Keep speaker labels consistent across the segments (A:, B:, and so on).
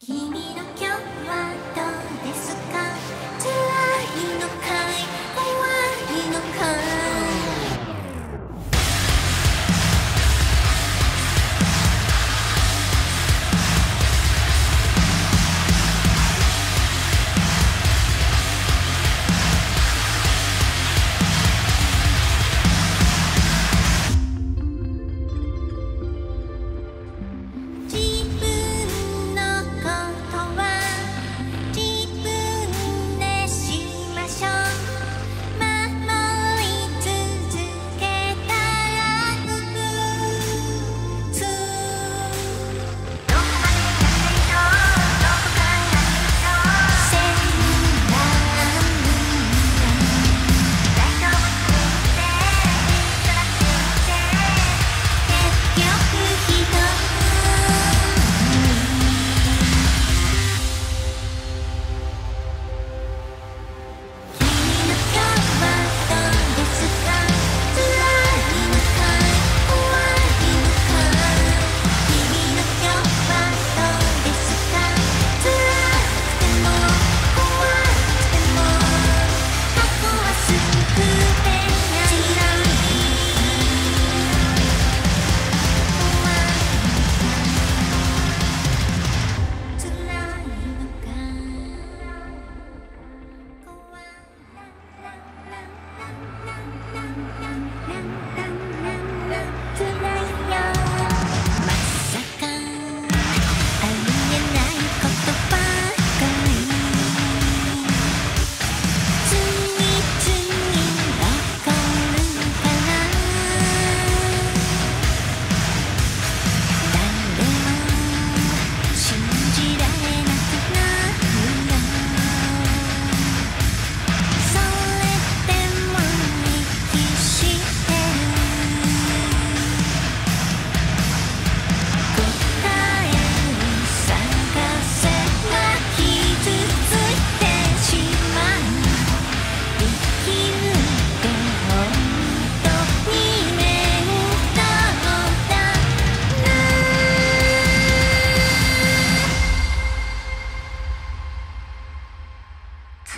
A: 君の今日はどうですか？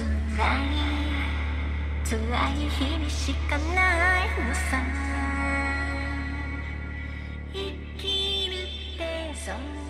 A: 辛い辛い日々しかないのさ。生きるってそんな